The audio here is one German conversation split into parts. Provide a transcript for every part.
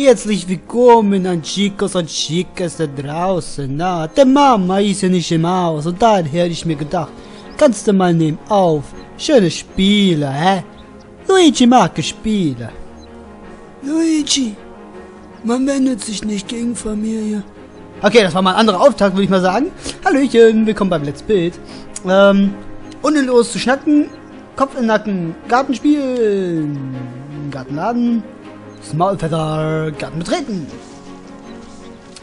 Herzlich willkommen an Chicos und Chicas da draußen. Na, der Mama ist ja nicht im Haus und daher hätte ich mir gedacht, kannst du mal nehmen auf. Schöne Spiele, hä? Luigi mag Spiele. Luigi, man wendet sich nicht gegen Familie. Okay, das war mal ein anderer Auftakt, würde ich mal sagen. Hallöchen, willkommen beim Let's Build. Ähm, ohne los zu schnacken, Kopf in den Nacken, Garten spielen, Gartenladen. Smallfeather Garten betreten.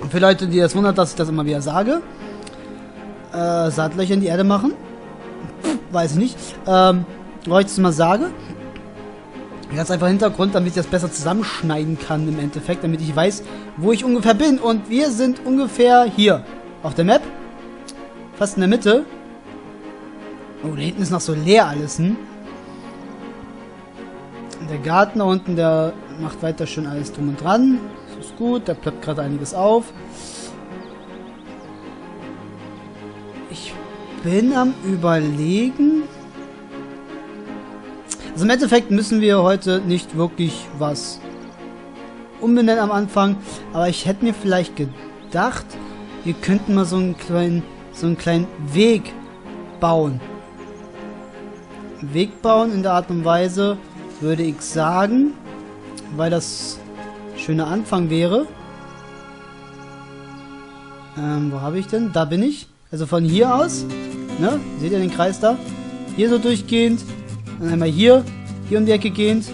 Und für Leute, die das wundert, dass ich das immer wieder sage, äh, Saatlöcher in die Erde machen. Pff, weiß ich nicht. Ähm, weil ich das mal sage. Ganz einfach Hintergrund, damit ich das besser zusammenschneiden kann im Endeffekt, damit ich weiß, wo ich ungefähr bin. Und wir sind ungefähr hier auf der Map. Fast in der Mitte. Oh, da hinten ist noch so leer alles, hm? Der Garten da unten, der macht weiter schön alles drum und dran. Das ist gut, da ploppt gerade einiges auf. Ich bin am überlegen. Also im Endeffekt müssen wir heute nicht wirklich was umbenennen am Anfang. Aber ich hätte mir vielleicht gedacht, wir könnten mal so einen kleinen, so einen kleinen Weg bauen. Weg bauen in der Art und Weise, würde ich sagen, weil das schöner Anfang wäre. Ähm, wo habe ich denn? Da bin ich. Also von hier aus, ne? Seht ihr den Kreis da? Hier so durchgehend. Dann einmal hier, hier um die Ecke gehend.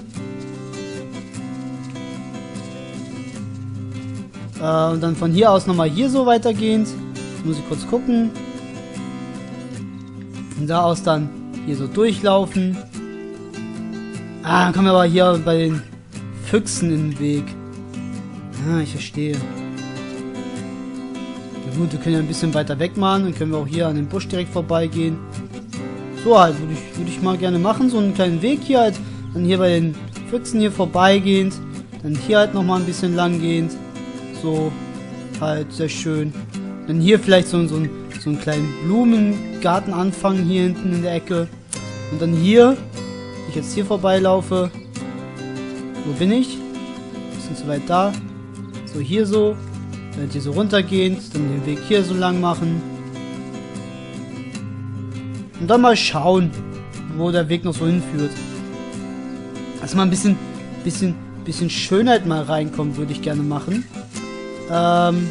Äh, und dann von hier aus nochmal hier so weitergehend. Jetzt muss ich kurz gucken. Von da aus dann hier so durchlaufen. Ah, dann kommen wir aber hier bei den Füchsen den Weg. Ah, ich verstehe. Ja gut, wir können ja ein bisschen weiter weg machen. Dann können wir auch hier an den Busch direkt vorbeigehen. So halt, würde ich, würd ich mal gerne machen. So einen kleinen Weg hier halt. Dann hier bei den Füchsen hier vorbeigehend. Dann hier halt nochmal ein bisschen langgehend. So, halt, sehr schön. Dann hier vielleicht so, so, so einen kleinen Blumengarten anfangen hier hinten in der Ecke. Und dann hier, wenn ich jetzt hier vorbeilaufe, wo bin ich? Bisschen zu weit da. So, hier so. Dann hier so runtergehend. Dann den Weg hier so lang machen. Und dann mal schauen, wo der Weg noch so hinführt. Dass mal ein bisschen, bisschen, bisschen Schönheit mal reinkommt, würde ich gerne machen. Ähm,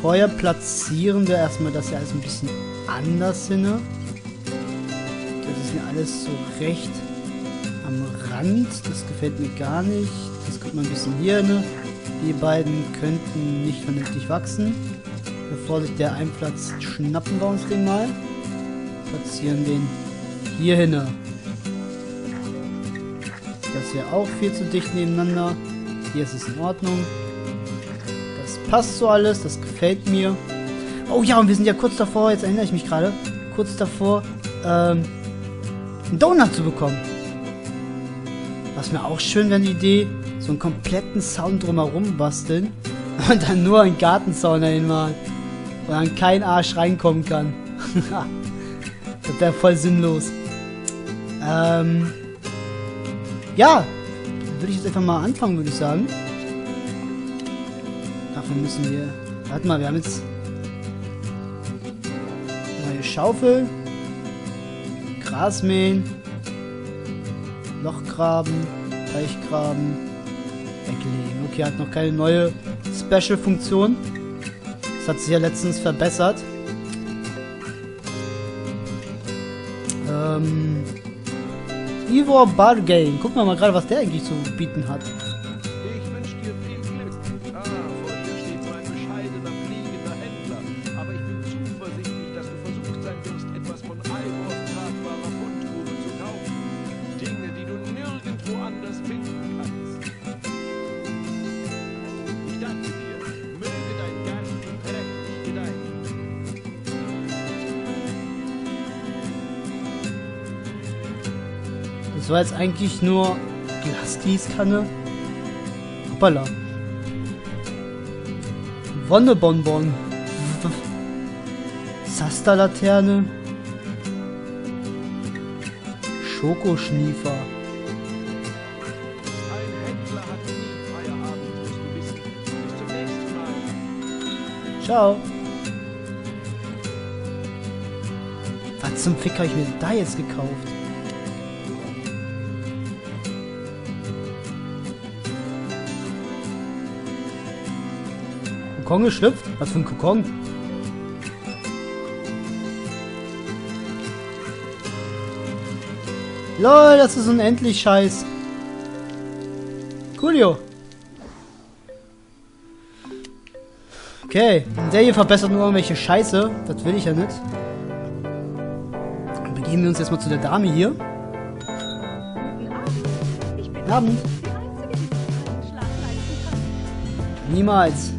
vorher platzieren wir erstmal das hier alles ein bisschen anders hin. Das ist mir alles so recht am Rand. Das gefällt mir gar nicht. Das kommt mal ein bisschen hier ne? Die beiden könnten nicht vernünftig wachsen. Bevor sich der einplatzt, schnappen wir uns den mal. Platzieren den hier hin. Das hier auch viel zu dicht nebeneinander. Hier ist es in Ordnung. Das passt so alles, das gefällt mir. Oh ja, und wir sind ja kurz davor, jetzt erinnere ich mich gerade, kurz davor, ähm, einen Donut zu bekommen. Was mir auch schön wäre, die Idee, so einen kompletten Sound drumherum basteln und dann nur einen Gartenzaun dahin. Wo dann kein Arsch reinkommen kann. das wäre voll sinnlos. Ähm, ja, würde ich jetzt einfach mal anfangen, würde ich sagen. Dafür müssen wir... Warte mal, wir haben jetzt... Neue Schaufel. Gras mähen. Loch graben, Teich graben, weglegen. Okay, hat noch keine neue Special-Funktion. Das hat sich ja letztens verbessert. Ähm, Ivor Bargain. Gucken wir mal gerade, was der eigentlich zu bieten hat. Das war jetzt eigentlich nur Glasgießkanne. Hoppala. Wonnebonbon. Sasta-Laterne. Schokoschniefer. Ciao. Was zum Fick habe ich mir da jetzt gekauft? Kokon geschlüpft? Was für ein Kokon? LOL, das ist unendlich scheiß. Coolio. Okay, und der hier verbessert nur irgendwelche Scheiße. Das will ich ja nicht. Dann begeben wir uns jetzt mal zu der Dame hier. Guten Abend. Ich bin Abend. die Einzige, die. Niemals.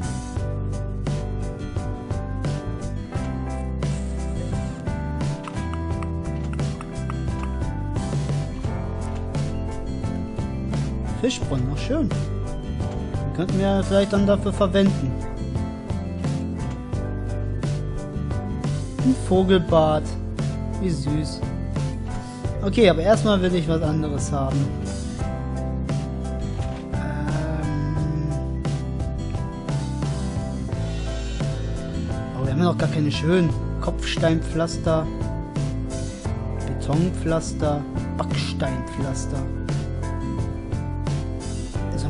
Fischbrunnen, noch schön. Den könnten wir vielleicht dann dafür verwenden. Ein Vogelbad. Wie süß. Okay, aber erstmal will ich was anderes haben. Ähm Aber wir haben noch gar keine schönen Kopfsteinpflaster, Betonpflaster, Backsteinpflaster.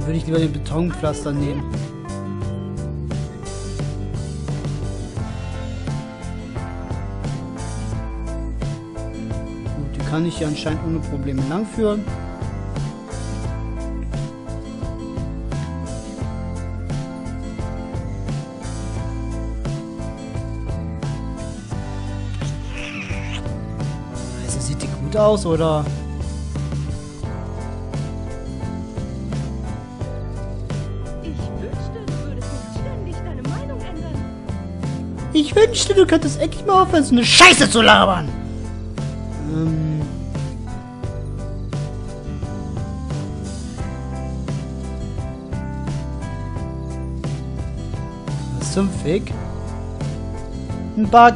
Dann würde ich lieber den Betonpflaster nehmen. Gut, die kann ich hier anscheinend ohne Probleme langführen. Also sieht die gut aus, oder? Wünschte, du könntest endlich mal aufhören, so eine Scheiße zu labern. Ähm. Was zum Fick? Ein Bug.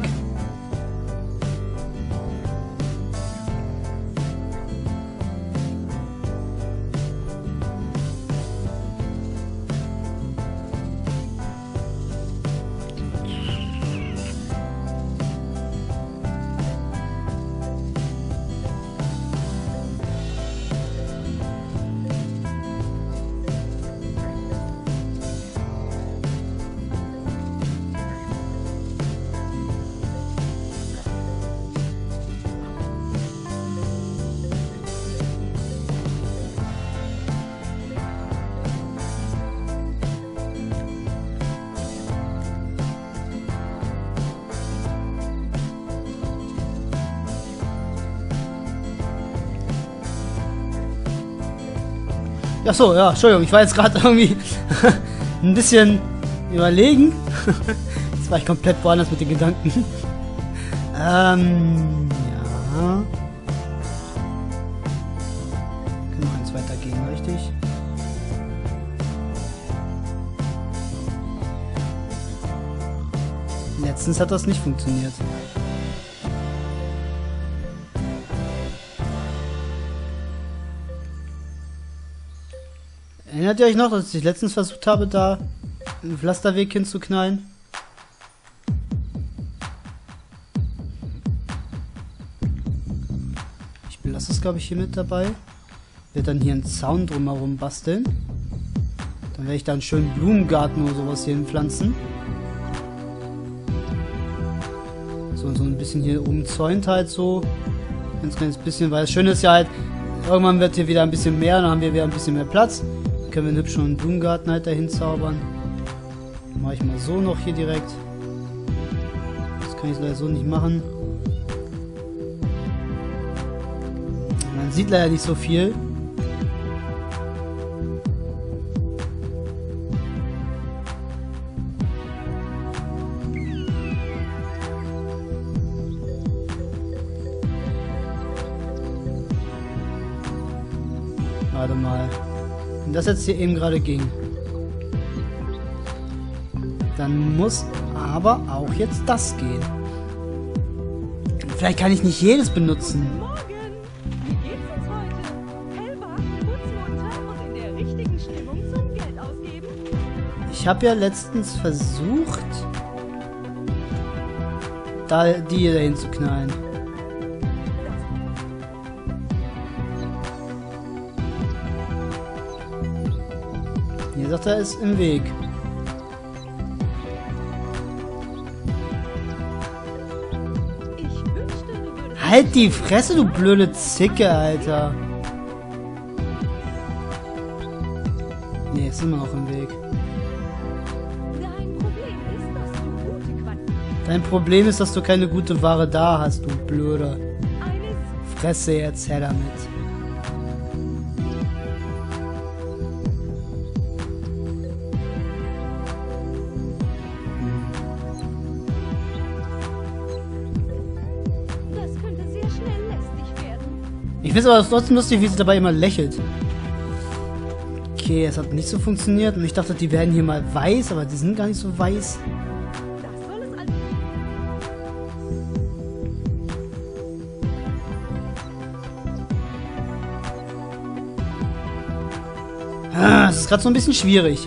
Ach so, ja, Entschuldigung, ich war jetzt gerade irgendwie ein bisschen überlegen. Jetzt war ich komplett woanders mit den Gedanken. ähm, ja. Können noch eins weitergehen, richtig? Letztens hat das nicht funktioniert. Erinnert ihr euch noch, dass ich letztens versucht habe, da einen Pflasterweg hinzuknallen? Ich belasse es, glaube ich, hier mit dabei. Werde dann hier einen Zaun drumherum basteln. Dann werde ich da einen schönen Blumengarten oder sowas hier hinpflanzen. So, so ein bisschen hier umzäunt halt so. Ganz kleines bisschen, weil das Schöne ist ja halt, irgendwann wird hier wieder ein bisschen mehr, dann haben wir wieder ein bisschen mehr Platz. Können wir einen hübschen Blumengarten halt dahin zaubern. Mache ich mal so noch hier direkt. Das kann ich leider so nicht machen. Man sieht leider nicht so viel. gerade mal. Das jetzt hier eben gerade ging. Dann muss aber auch jetzt das gehen. Vielleicht kann ich nicht jedes benutzen. Ich habe ja letztens versucht, da die dahin zu knallen. Hier sagt er, ist im Weg. Halt die Fresse, du blöde Zicke, Alter. Nee, jetzt sind wir noch im Weg. Dein Problem ist, dass du ist, keine gute Ware da hast, du Blöder. Fresse jetzt her damit. Ich finde es aber trotzdem lustig, wie sie dabei immer lächelt. Okay, es hat nicht so funktioniert und ich dachte, die werden hier mal weiß, aber die sind gar nicht so weiß. Ah, Es ist gerade so ein bisschen schwierig.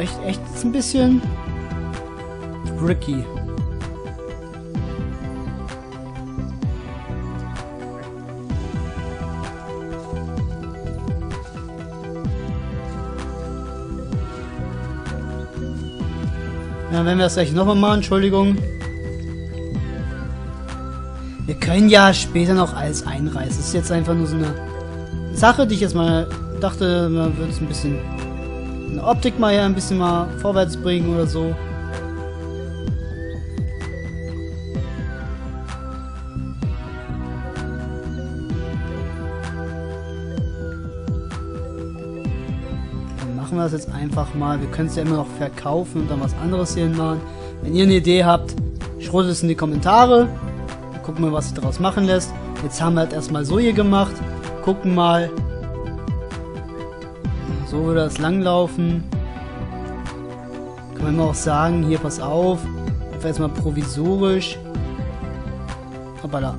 Ist echt, echt ein bisschen tricky. Ja, wenn wir das gleich nochmal machen, Entschuldigung. Wir können ja später noch alles einreißen. Das ist jetzt einfach nur so eine Sache, die ich jetzt mal dachte, man würde es ein bisschen eine Optik mal ja ein bisschen mal vorwärts bringen oder so. Dann machen wir das jetzt einfach mal. Wir können es ja immer noch verkaufen und dann was anderes hier machen. Wenn ihr eine Idee habt, schrotet es in die Kommentare. Gucken wir, was sich daraus machen lässt. Jetzt haben wir halt erstmal so hier gemacht. Gucken mal. So würde das langlaufen. Kann man immer auch sagen, hier pass auf. Einfach jetzt mal provisorisch. Hoppala.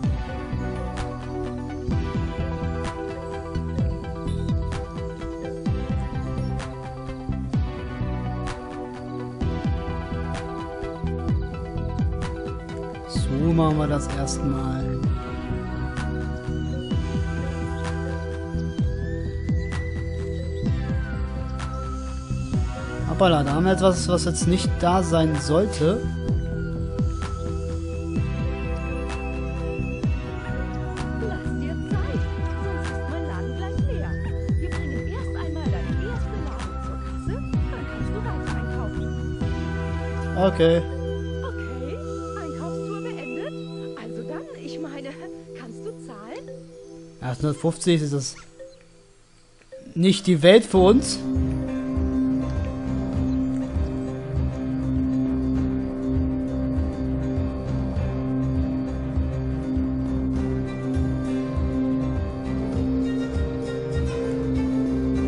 So machen wir das erstmal. Hoppala, da haben wir etwas, was jetzt nicht da sein sollte. Lass dir Zeit, sonst ist mein Laden gleich leer. Wir bringen erst einmal deine erste Ladung zur Kasse, dann kannst du weiter einkaufen. Okay. Okay, Einkaufstour beendet. Also dann, ich meine, kannst du zahlen? 850 ist das nicht die Welt für uns.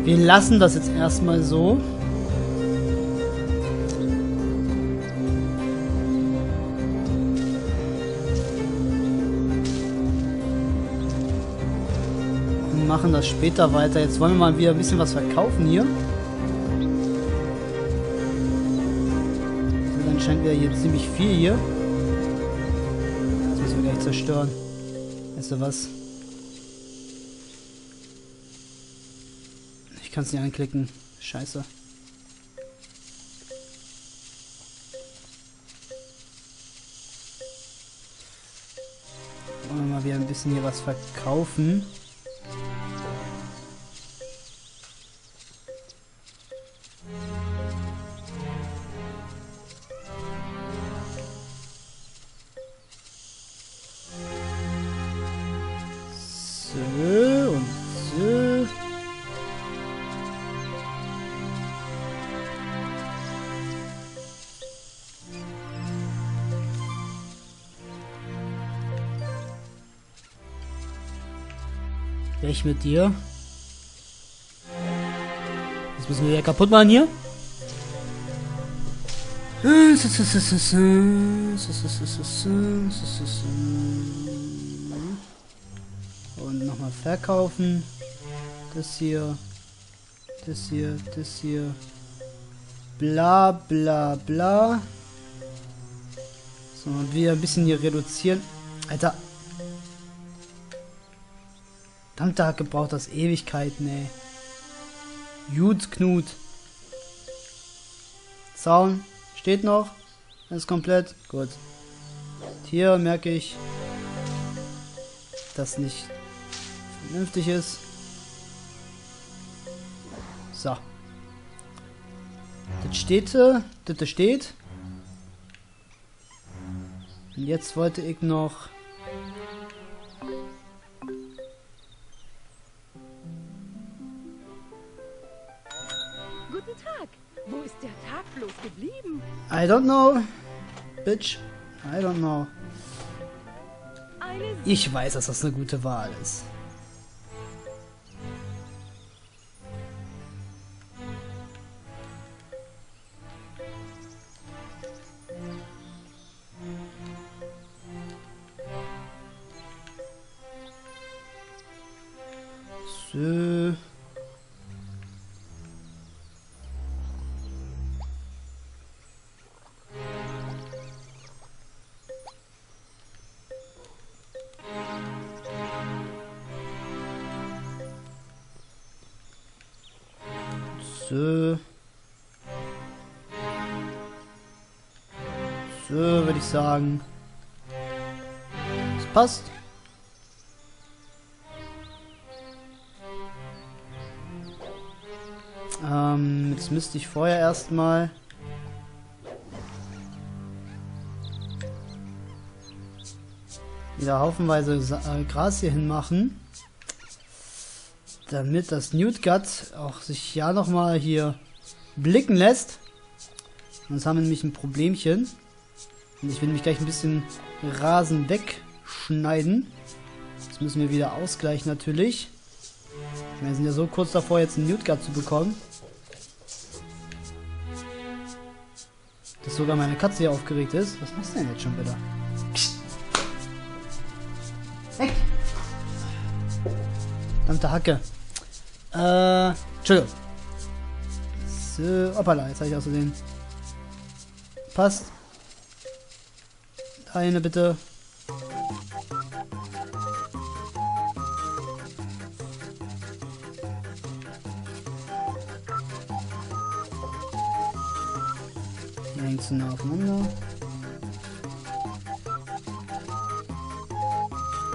Wir lassen das jetzt erstmal so. Und machen das später weiter. Jetzt wollen wir mal wieder ein bisschen was verkaufen hier. Das ist anscheinend wieder hier ziemlich viel hier. Das müssen wir gleich zerstören. Weißt du was? Kann es nicht anklicken. Scheiße. Wollen wir mal wieder ein bisschen hier was verkaufen. Weg mit dir. Das müssen wir wieder kaputt machen hier. Und nochmal verkaufen. Das hier. Das hier. Das hier. Bla bla bla. So, und wir ein bisschen hier reduzieren. Alter. Verdammte Hacke braucht das Ewigkeiten, ey. Gut, Knut. Zaun steht noch. Ist komplett. Gut. Hier merke ich, dass nicht vernünftig ist. So. Das steht, äh, das steht. Und jetzt wollte ich noch bloß geblieben? I don't know. Bitch. I don't know. Ich weiß, dass das eine gute Wahl ist. So. So, würde ich sagen. Das passt. Ähm, jetzt müsste ich vorher erstmal. Wieder haufenweise äh, Gras hier hinmachen. Damit das Newtgut auch sich ja nochmal hier blicken lässt. Sonst haben wir nämlich ein Problemchen. Und ich will nämlich gleich ein bisschen Rasen wegschneiden. Das müssen wir wieder ausgleichen natürlich. Wir sind ja so kurz davor, jetzt einen Newtgut zu bekommen. Dass sogar meine Katze hier aufgeregt ist. Was machst du denn jetzt schon wieder? Weg! Verdammte Hacke. Äh, Entschuldigung. So, hoppala, jetzt habe ich außerdem. Passt. Eine bitte. Hängen zu nah aufeinander.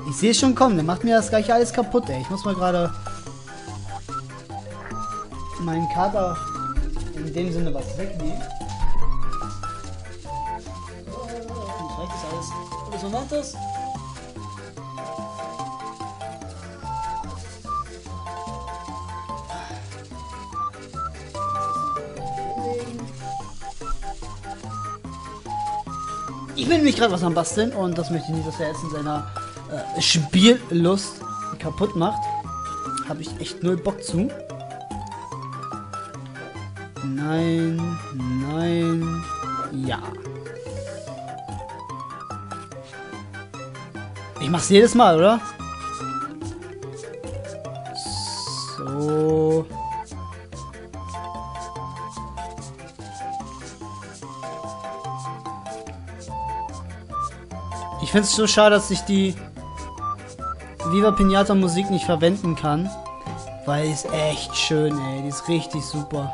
Ich sehe schon kommen, der macht mir das gleich alles kaputt, ey. Ich muss mal gerade meinen Kater in dem Sinne was wegnehmen. Nicht recht, ist alles. Was macht das? Ich bin nämlich gerade was am Basteln und das möchte ich nicht, dass er jetzt in seiner äh, Spiellust kaputt macht. Habe ich echt null Bock zu. Nein, nein, ja. Ich mach's jedes Mal, oder? So. Ich find's so schade, dass ich die Viva Pinata Musik nicht verwenden kann. Weil die ist echt schön, ey. Die ist richtig super.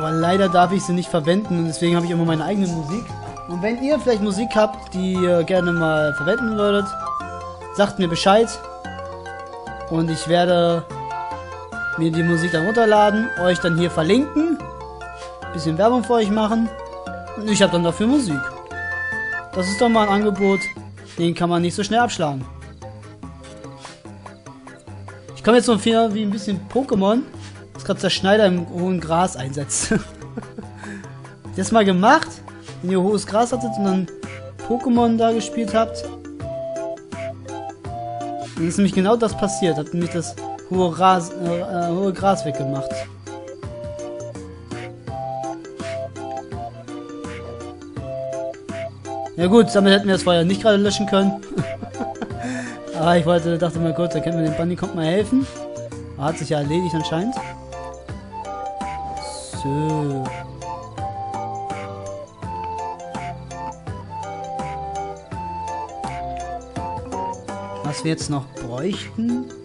Aber leider darf ich sie nicht verwenden und deswegen habe ich immer meine eigene Musik. Und wenn ihr vielleicht Musik habt, die ihr gerne mal verwenden würdet, sagt mir Bescheid. Und ich werde mir die Musik dann runterladen, euch dann hier verlinken, bisschen Werbung für euch machen und ich habe dann dafür Musik. Das ist doch mal ein Angebot, den kann man nicht so schnell abschlagen. Ich komme jetzt so wie ein bisschen Pokémon, gerade der Schneider im hohen Gras einsetzt. das mal gemacht, wenn ihr hohes Gras hattet und dann Pokémon da gespielt habt. Dann ist nämlich genau das passiert. Hat nämlich das hohe, Ras, äh, äh, hohe Gras weggemacht. Ja gut, damit hätten wir das Feuer nicht gerade löschen können. Aber ich wollte, dachte mal kurz, da können wir dem Bunny kommt mal helfen. Hat sich ja erledigt anscheinend. So. Was wir jetzt noch bräuchten,